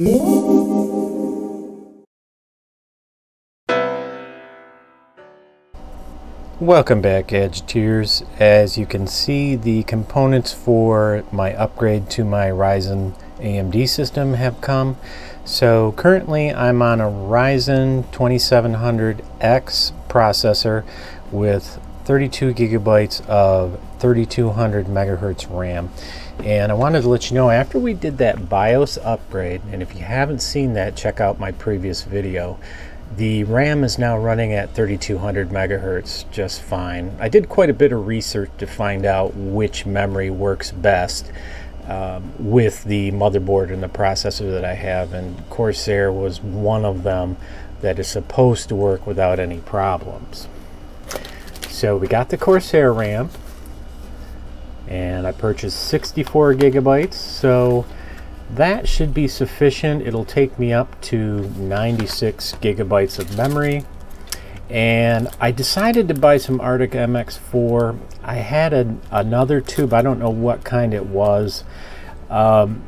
Welcome back Gadgeteers. As you can see the components for my upgrade to my Ryzen AMD system have come. So currently I'm on a Ryzen 2700X processor with 32 gigabytes of 3200 megahertz RAM. And I wanted to let you know after we did that BIOS upgrade, and if you haven't seen that, check out my previous video. The RAM is now running at 3200 megahertz just fine. I did quite a bit of research to find out which memory works best um, with the motherboard and the processor that I have, and Corsair was one of them that is supposed to work without any problems. So we got the Corsair RAM, and I purchased 64 gigabytes, so that should be sufficient. It'll take me up to 96 gigabytes of memory. And I decided to buy some Arctic MX4. I had another tube. I don't know what kind it was. Um,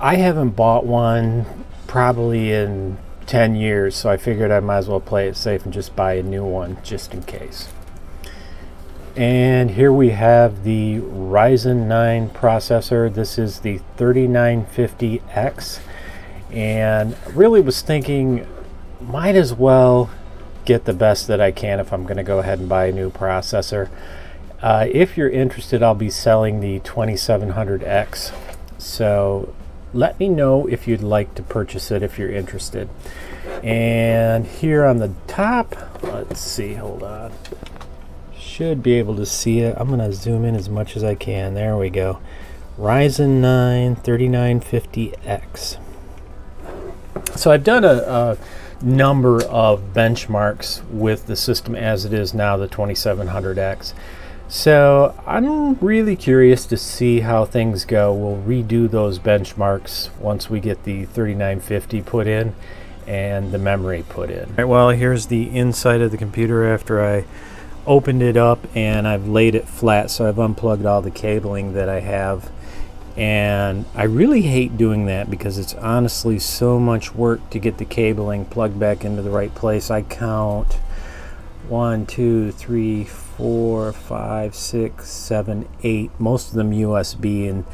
I haven't bought one probably in 10 years, so I figured I might as well play it safe and just buy a new one just in case. And here we have the Ryzen 9 processor. This is the 3950X. And really was thinking, might as well get the best that I can if I'm going to go ahead and buy a new processor. Uh, if you're interested, I'll be selling the 2700X. So let me know if you'd like to purchase it if you're interested. And here on the top, let's see, hold on should be able to see it. I'm going to zoom in as much as I can. There we go. Ryzen 9 3950X. So I've done a, a, number of benchmarks with the system as it is now, the 2700X. So I'm really curious to see how things go. We'll redo those benchmarks once we get the 3950 put in and the memory put in. All right, well, here's the inside of the computer after I opened it up and I've laid it flat so I've unplugged all the cabling that I have. And I really hate doing that because it's honestly so much work to get the cabling plugged back into the right place. I count one two three four five six seven eight most of them USB and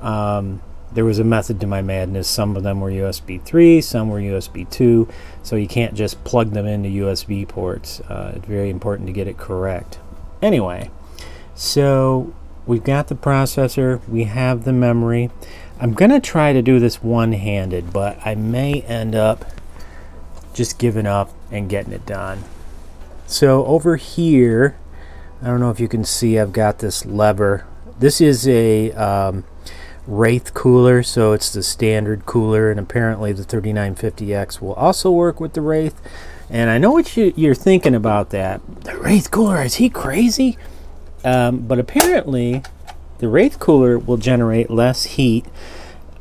um, there was a method to my madness. Some of them were USB 3, some were USB 2, so you can't just plug them into USB ports. Uh, it's very important to get it correct. Anyway, so we've got the processor, we have the memory. I'm going to try to do this one-handed, but I may end up just giving up and getting it done. So over here, I don't know if you can see, I've got this lever. This is a um, Wraith cooler, so it's the standard cooler, and apparently the 3950X will also work with the Wraith. And I know what you, are thinking about that. The Wraith cooler, is he crazy? Um, but apparently, the Wraith cooler will generate less heat.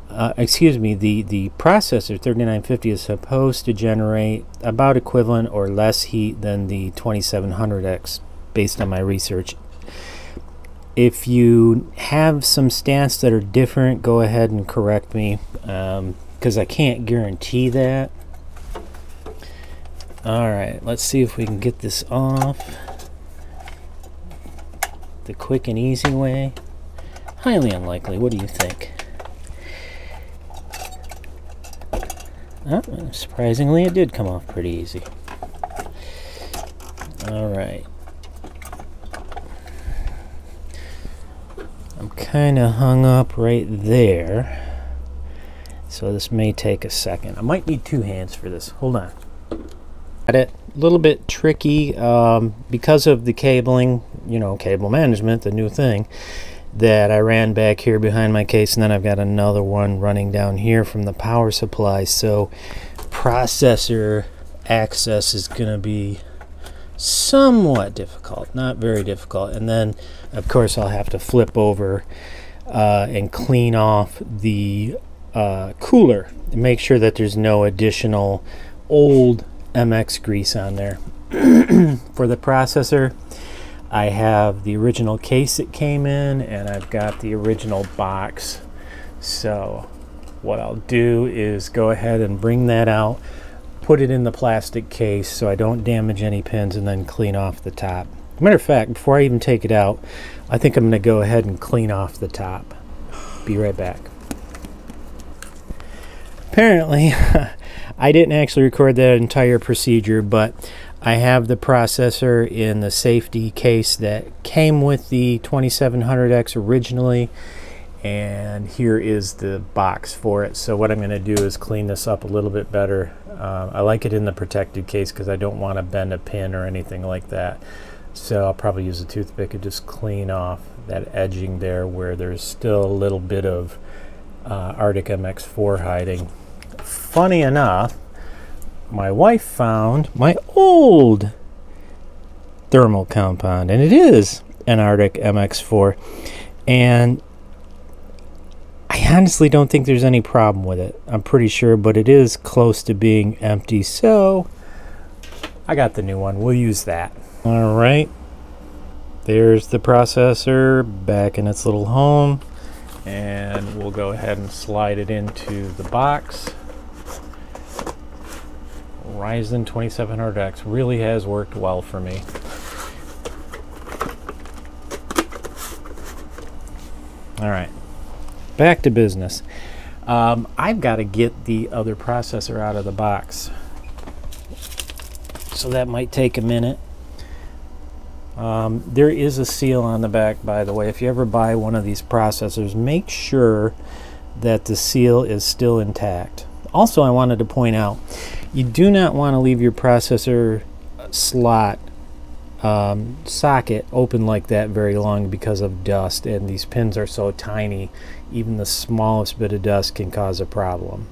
Uh, excuse me, the, the processor 3950 is supposed to generate about equivalent or less heat than the 2700X based on my research if you have some stats that are different, go ahead and correct me because um, I can't guarantee that. Alright, let's see if we can get this off the quick and easy way. Highly unlikely. What do you think? Oh, surprisingly, it did come off pretty easy. Alright. kind of hung up right there. So this may take a second. I might need two hands for this. Hold on. Got it. A little bit tricky um, because of the cabling, you know, cable management, the new thing that I ran back here behind my case and then I've got another one running down here from the power supply. So processor access is going to be somewhat difficult, not very difficult. And then, of course, I'll have to flip over uh, and clean off the uh, cooler and make sure that there's no additional old MX grease on there. For the processor, I have the original case it came in, and I've got the original box. So what I'll do is go ahead and bring that out, put it in the plastic case so I don't damage any pins, and then clean off the top. Matter of fact, before I even take it out, I think I'm going to go ahead and clean off the top. Be right back. Apparently, I didn't actually record that entire procedure, but I have the processor in the safety case that came with the 2700X originally and here is the box for it. So what I'm going to do is clean this up a little bit better. Uh, I like it in the protected case because I don't want to bend a pin or anything like that. So I'll probably use a toothpick and just clean off that edging there where there's still a little bit of uh, Arctic MX4 hiding. Funny enough my wife found my old thermal compound and it is an Arctic MX4 and I honestly don't think there's any problem with it. I'm pretty sure, but it is close to being empty, so I got the new one. We'll use that. All right. There's the processor back in its little home. And we'll go ahead and slide it into the box. Ryzen 2700X really has worked well for me. All right back to business. Um, I've got to get the other processor out of the box. So that might take a minute. Um, there is a seal on the back, by the way. If you ever buy one of these processors, make sure that the seal is still intact. Also, I wanted to point out, you do not want to leave your processor slot um, socket open like that very long because of dust and these pins are so tiny even the smallest bit of dust can cause a problem.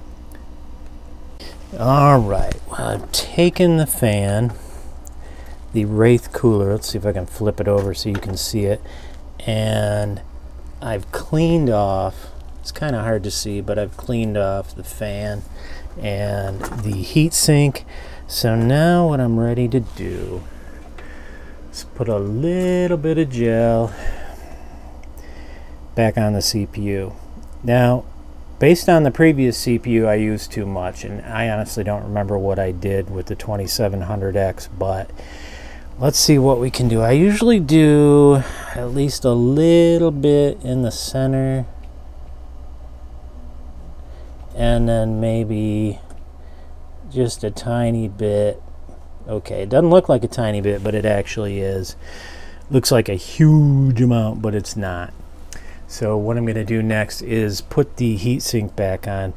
Alright well I've taken the fan the Wraith cooler. Let's see if I can flip it over so you can see it. And I've cleaned off it's kind of hard to see but I've cleaned off the fan and the heatsink. So now what I'm ready to do Let's put a little bit of gel back on the CPU. Now, based on the previous CPU, I used too much, and I honestly don't remember what I did with the 2700X, but let's see what we can do. I usually do at least a little bit in the center, and then maybe just a tiny bit Okay, it doesn't look like a tiny bit, but it actually is. Looks like a huge amount, but it's not. So what I'm going to do next is put the heatsink back on.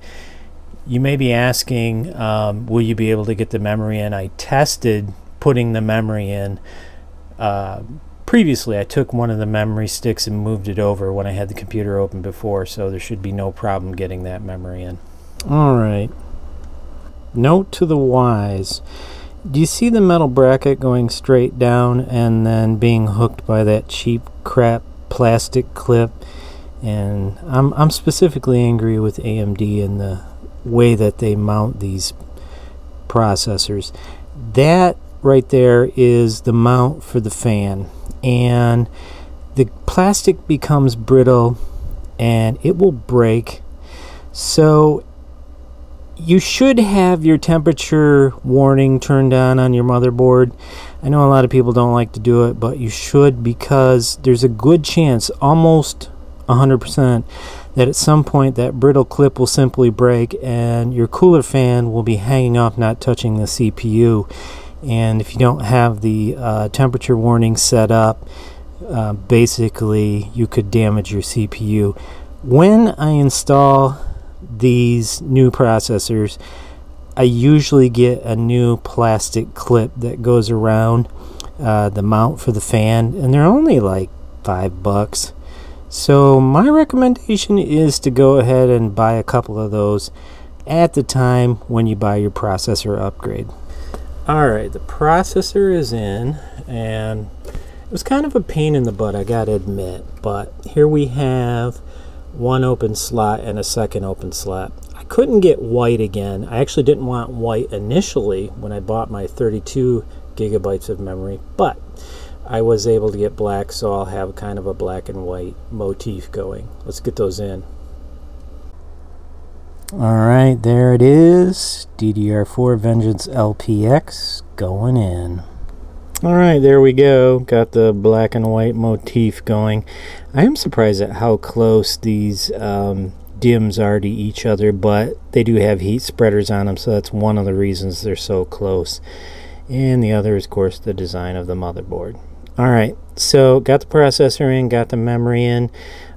You may be asking, um, will you be able to get the memory in? I tested putting the memory in. Uh, previously, I took one of the memory sticks and moved it over when I had the computer open before, so there should be no problem getting that memory in. All right. Note to the wise do you see the metal bracket going straight down and then being hooked by that cheap crap plastic clip? And I'm, I'm specifically angry with AMD and the way that they mount these processors. That right there is the mount for the fan. And the plastic becomes brittle and it will break. So you should have your temperature warning turned on on your motherboard. I know a lot of people don't like to do it, but you should because there's a good chance, almost 100%, that at some point that brittle clip will simply break and your cooler fan will be hanging off, not touching the CPU. And if you don't have the uh, temperature warning set up, uh, basically you could damage your CPU. When I install these new processors, I usually get a new plastic clip that goes around uh, the mount for the fan, and they're only like five bucks. So, my recommendation is to go ahead and buy a couple of those at the time when you buy your processor upgrade. Alright, the processor is in, and it was kind of a pain in the butt, I gotta admit, but here we have one open slot and a second open slot. I couldn't get white again. I actually didn't want white initially when I bought my 32 gigabytes of memory, but I was able to get black, so I'll have kind of a black and white motif going. Let's get those in. Alright, there it is. DDR4 Vengeance LPX going in. Alright, there we go. Got the black and white motif going. I am surprised at how close these um, DIMMs are to each other, but they do have heat spreaders on them, so that's one of the reasons they're so close. And the other is, of course, the design of the motherboard. Alright, so got the processor in, got the memory in.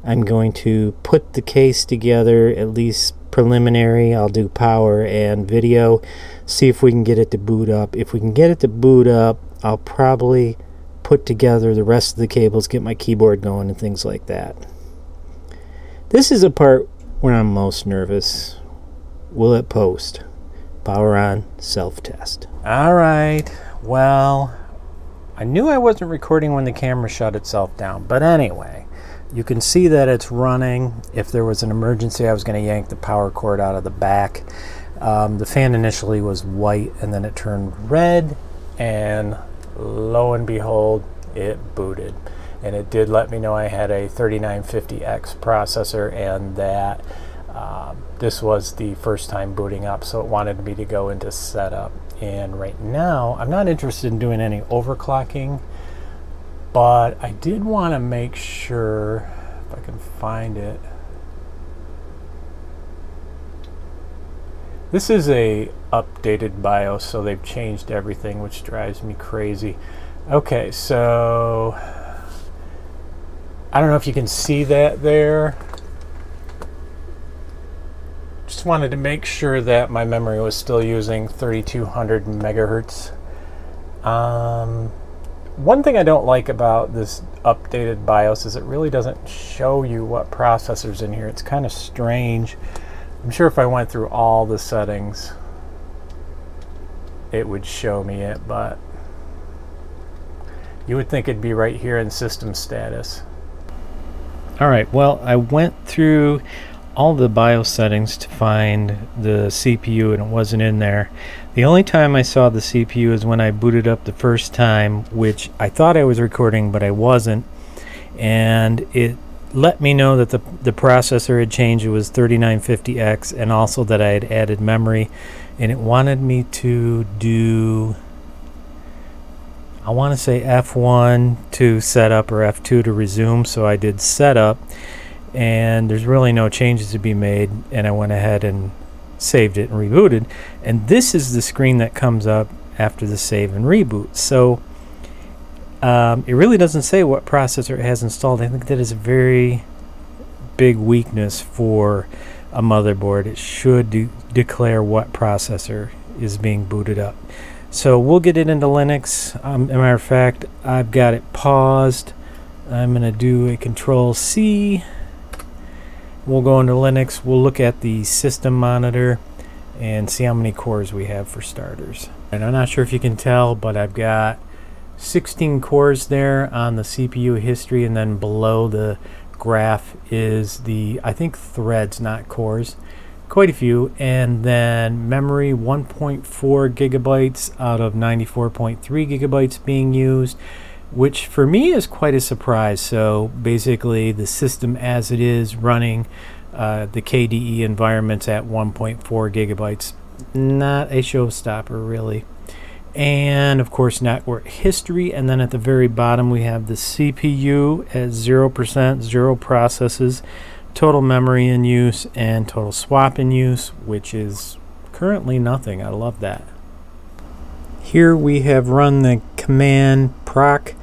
I'm going to put the case together, at least preliminary. I'll do power and video, see if we can get it to boot up. If we can get it to boot up, I'll probably put together the rest of the cables, get my keyboard going and things like that. This is a part where I'm most nervous. Will it post? Power on, self-test. All right, well, I knew I wasn't recording when the camera shut itself down, but anyway, you can see that it's running. If there was an emergency, I was going to yank the power cord out of the back. Um, the fan initially was white and then it turned red and lo and behold, it booted. And it did let me know I had a 3950X processor and that um, this was the first time booting up, so it wanted me to go into setup. And right now, I'm not interested in doing any overclocking but I did want to make sure if I can find it. This is a updated BIOS, so they've changed everything, which drives me crazy. Okay, so I don't know if you can see that there. Just wanted to make sure that my memory was still using 3200 megahertz. Um, one thing I don't like about this updated BIOS is it really doesn't show you what processor's in here. It's kind of strange. I'm sure if I went through all the settings, it would show me it, but you would think it'd be right here in system status. All right, well, I went through all the BIOS settings to find the CPU and it wasn't in there. The only time I saw the CPU is when I booted up the first time, which I thought I was recording, but I wasn't. And it let me know that the, the processor had changed. It was 3950X and also that I had added memory. And it wanted me to do, I want to say F1 to setup or F2 to resume. So I did setup and there's really no changes to be made and I went ahead and saved it and rebooted and this is the screen that comes up after the save and reboot so um, it really doesn't say what processor it has installed. I think that is a very big weakness for a motherboard. It should de declare what processor is being booted up. So we'll get it into Linux. Um, as a matter of fact I've got it paused. I'm gonna do a control C. We'll go into Linux, we'll look at the system monitor and see how many cores we have for starters. And I'm not sure if you can tell, but I've got 16 cores there on the CPU history and then below the graph is the, I think threads, not cores. Quite a few. And then memory 1.4 gigabytes out of 94.3 gigabytes being used which for me is quite a surprise. So basically, the system as it is running uh, the KDE environments at 1.4 gigabytes, not a showstopper really. And of course, network history. And then at the very bottom, we have the CPU at 0%, zero processes, total memory in use, and total swap in use, which is currently nothing. I love that. Here we have run the command proc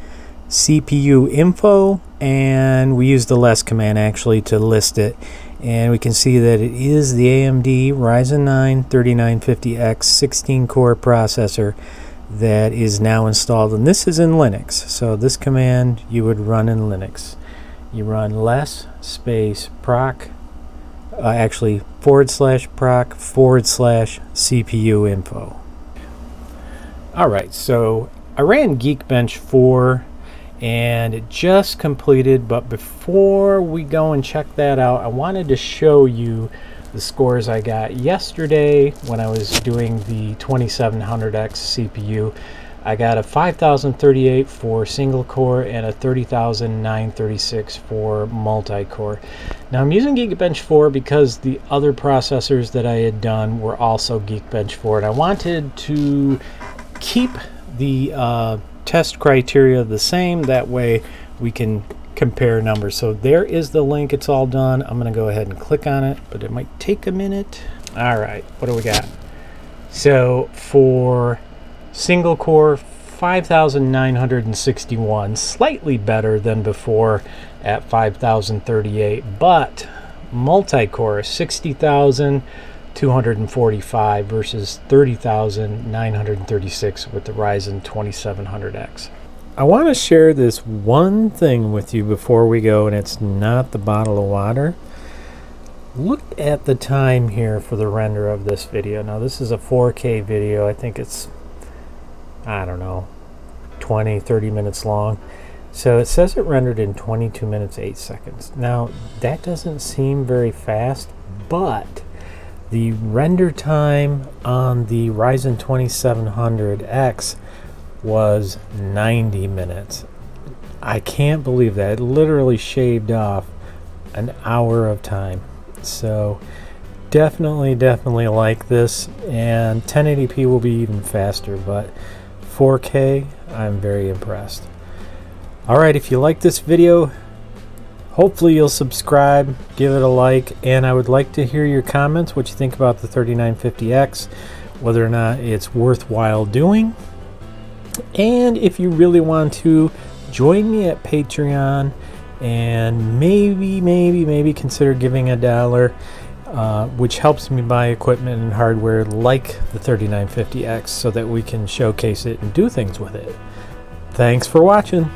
CPU info and we use the less command actually to list it and we can see that it is the AMD Ryzen 9 3950X 16 core processor that is now installed and this is in Linux. So this command you would run in Linux. You run less space proc uh, actually forward slash proc forward slash CPU info. Alright so I ran Geekbench 4 and it just completed but before we go and check that out I wanted to show you the scores I got yesterday when I was doing the 2700X CPU I got a 5038 for single core and a 30936 for multi-core. Now I'm using Geekbench 4 because the other processors that I had done were also Geekbench 4 and I wanted to keep the uh, test criteria the same that way we can compare numbers. So there is the link. It's all done. I'm going to go ahead and click on it, but it might take a minute. All right, what do we got? So for single core 5961 slightly better than before at 5038 but multi-core 60,245 versus 30,936 with the Ryzen 2700X. I want to share this one thing with you before we go and it's not the bottle of water. Look at the time here for the render of this video. Now this is a 4K video. I think it's I don't know, 20, 30 minutes long. So it says it rendered in 22 minutes, 8 seconds. Now, that doesn't seem very fast, but the render time on the Ryzen 2700X was 90 minutes. I can't believe that. It literally shaved off an hour of time. So definitely, definitely like this. And 1080p will be even faster, but 4K, I'm very impressed. Alright, if you like this video, hopefully you'll subscribe, give it a like, and I would like to hear your comments, what you think about the 3950X, whether or not it's worthwhile doing, and if you really want to, join me at Patreon and maybe, maybe, maybe consider giving a dollar uh, which helps me buy equipment and hardware like the 3950X so that we can showcase it and do things with it. Thanks for watching.